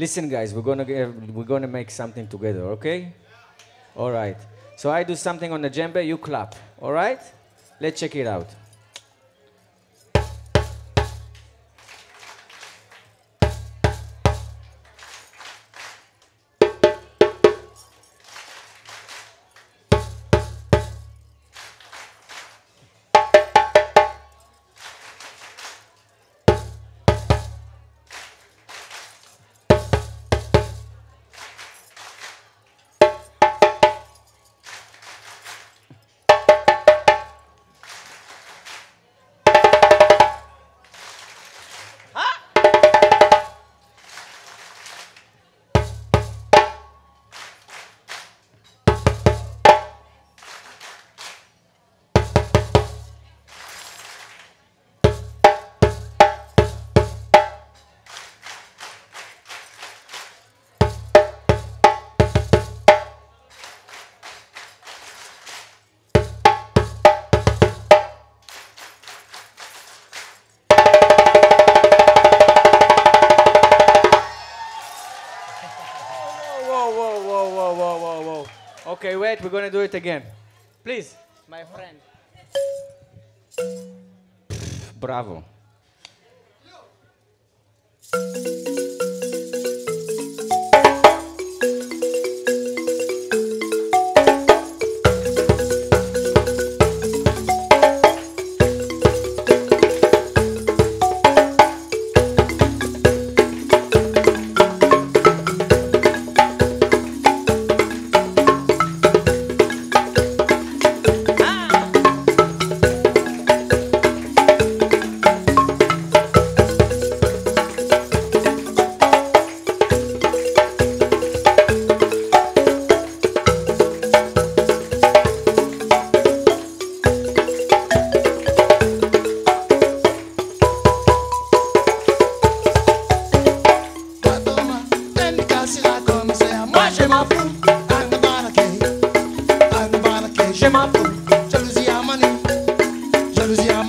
Listen, guys, we're gonna get, we're gonna make something together, okay? All right. So I do something on the djembe, you clap. All right? Let's check it out. Whoa, whoa, whoa, whoa, whoa, whoa, whoa. Okay, wait, we're gonna do it again. Please, my friend. Bravo.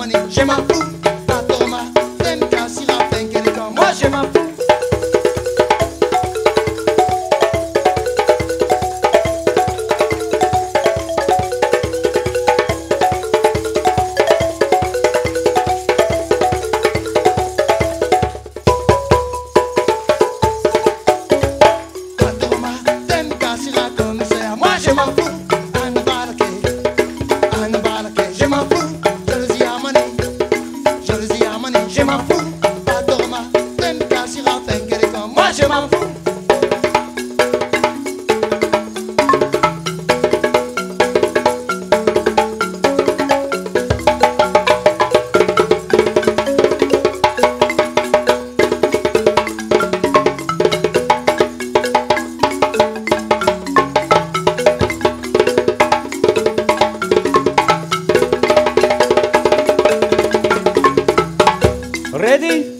Moi je m'en fous, Thomas, même quand s'il a peine quelqu'un, moi. Ready?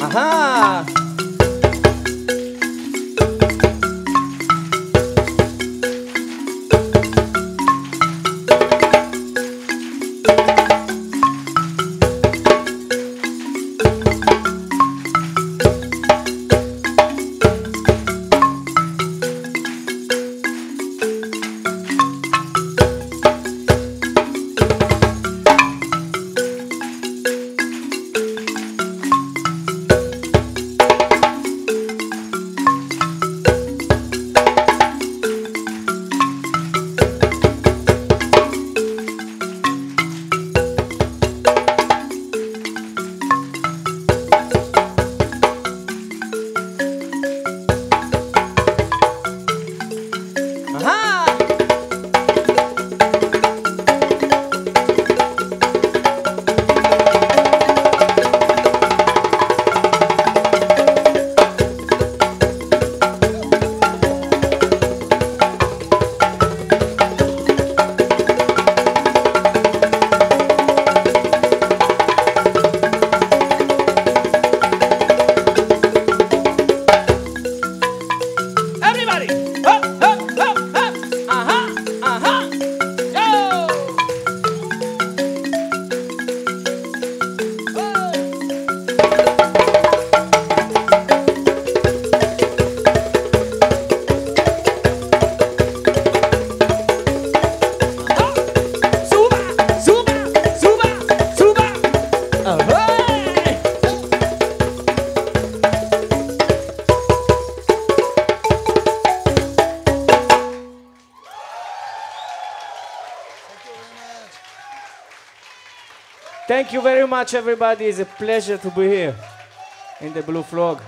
Aha! Thank you very much, everybody. It's a pleasure to be here in the Blue Frog.